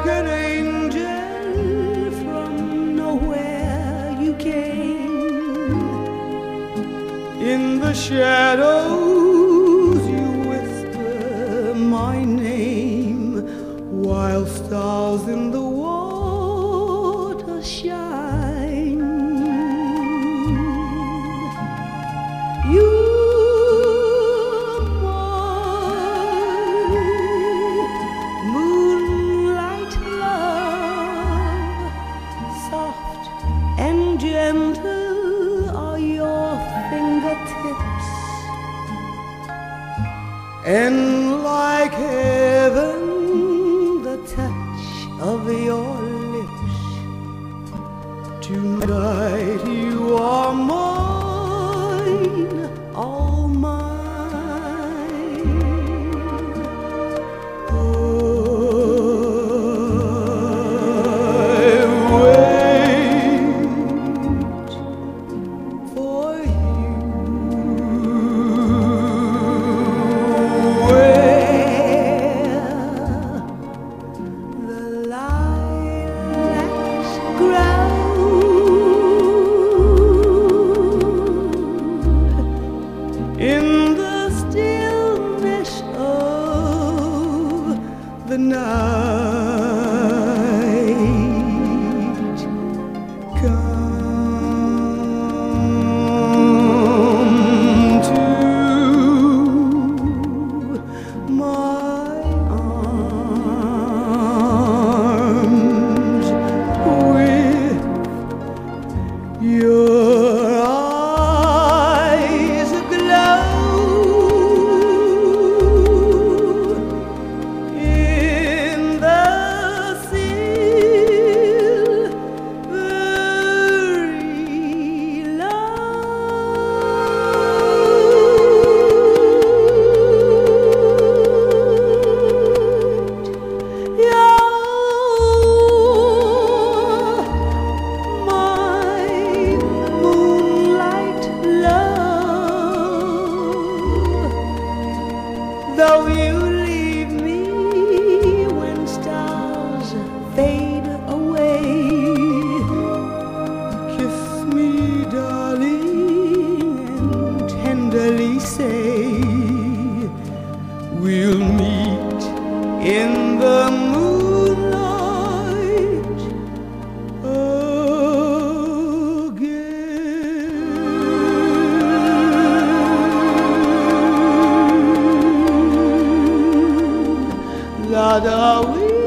like an angel from nowhere you came. In the shadows you whisper my name, while stars in and like heaven, the touch of your lips. Tonight in the stillness of the night. Though you leave me when stars fade away, kiss me, darling, and tenderly say, We'll meet in the moonlight يا داوود.